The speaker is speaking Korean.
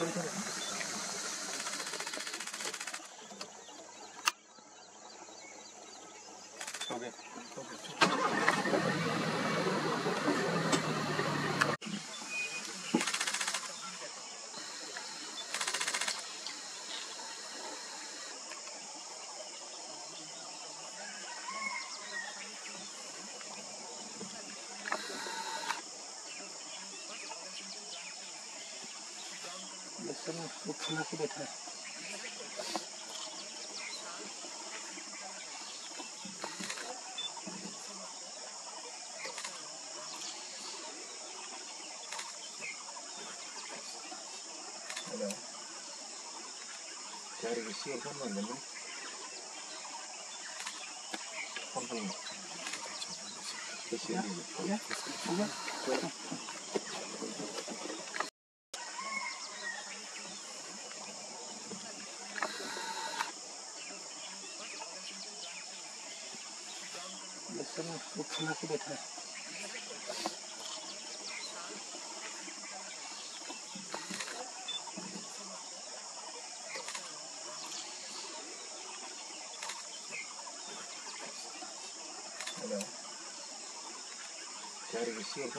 Okay. Okay. 그래서 뭐 불나고 못해. 자리를 시험 삼만 넘는 삼성. 그치. 그치. 그치. इसमें वो खाना को बैठा है 야, 이거 시간